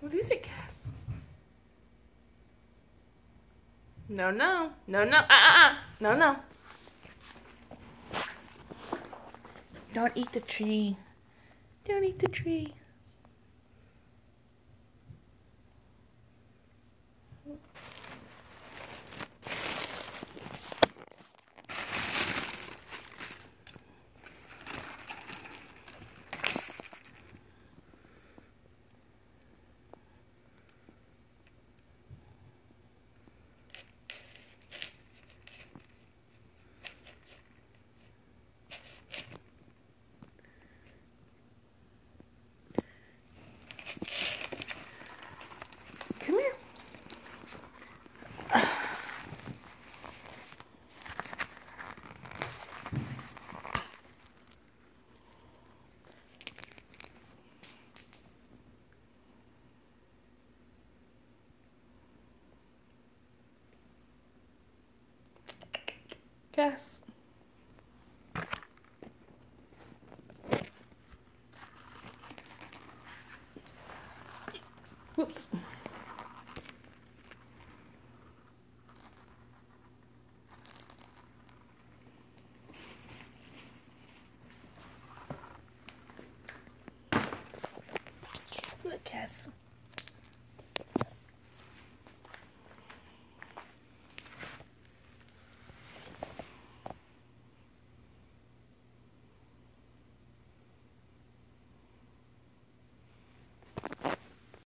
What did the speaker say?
What is it, Cas? No, no. No, no. Uh-uh. No, no. Don't eat the tree. Don't eat the tree. Guess. Whoops. Look, Cas.